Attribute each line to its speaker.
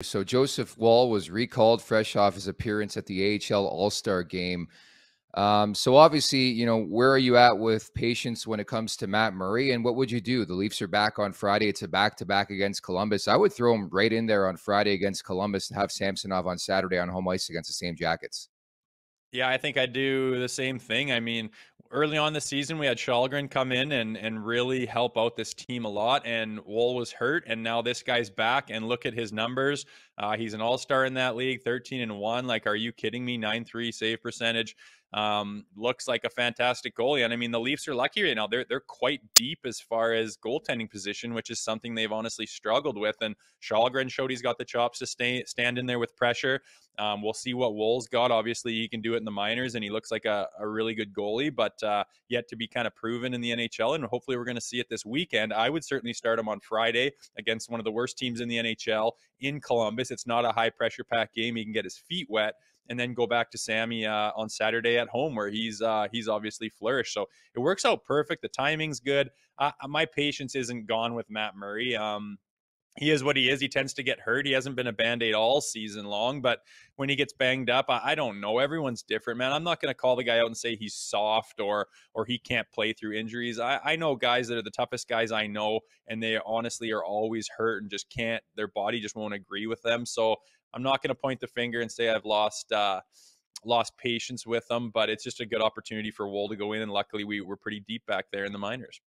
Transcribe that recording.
Speaker 1: So Joseph Woll was recalled fresh off his appearance at the AHL All Star game. Um, so obviously, you know, where are you at with patience when it comes to Matt Murray, and what would you do? The Leafs are back on Friday. It's a back to back against Columbus. I would throw him right in there on Friday against Columbus and have Samsonov on Saturday on home ice against the same Jackets.
Speaker 2: Yeah, I think I'd do the same thing. I mean, early on the season, we had Källgren come in and and really help out this team a lot. And Woll was hurt, and now this guy's back. And look at his numbers. Uh, he's an all star in that league, thirteen and one. Like, are you kidding me? Nine three save percentage. Um, looks like a fantastic goalie. And I mean, the Leafs are lucky right now. They're they're quite deep as far as goaltending position, which is something they've honestly struggled with. And Källgren showed he's got the chops to stay stand in there with pressure. Um, we'll see what Woll's got. Obviously, he can do it in the minors, and he looks like a, a really good goalie, but uh, yet to be kind of proven in the NHL. And hopefully, we're going to see it this weekend. I would certainly start him on Friday against one of the worst teams in the NHL in Columbus. It's not a high pressure pack game. He can get his feet wet and then go back to Sammy uh, on Saturday at home where he's uh, he's obviously flourished. So it works out perfect. The timing's good. Uh, my patience isn't gone with Matt Murray. Um, he is what he is. He tends to get hurt. He hasn't been a band aid all season long, but when he gets banged up, I, I don't know. Everyone's different, man. I'm not going to call the guy out and say he's soft or or he can't play through injuries. I, I know guys that are the toughest guys I know, and they honestly are always hurt and just can't. Their body just won't agree with them. So I'm not going to point the finger and say I've lost. Uh, lost patience with them, but it's just a good opportunity for Woll to go in. And luckily, we were pretty deep back there in the minors.